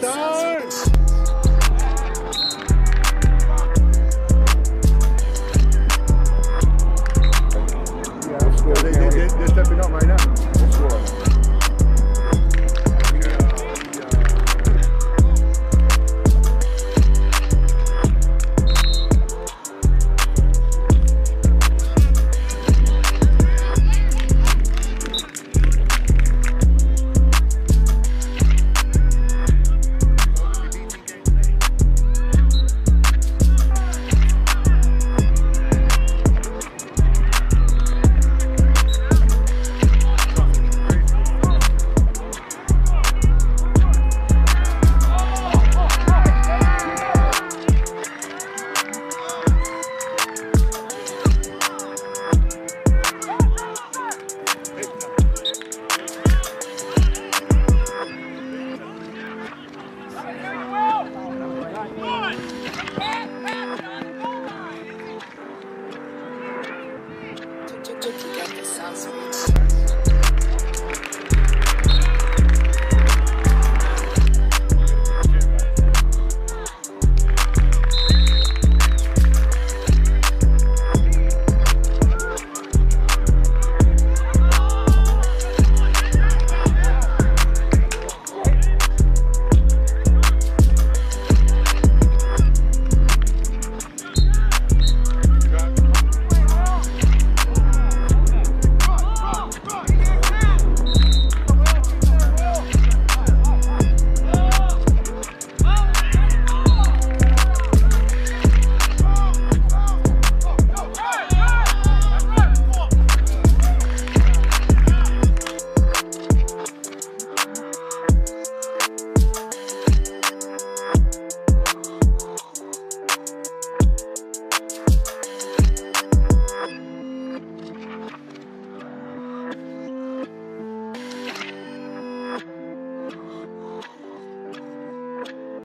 They, Don't forget the sounds.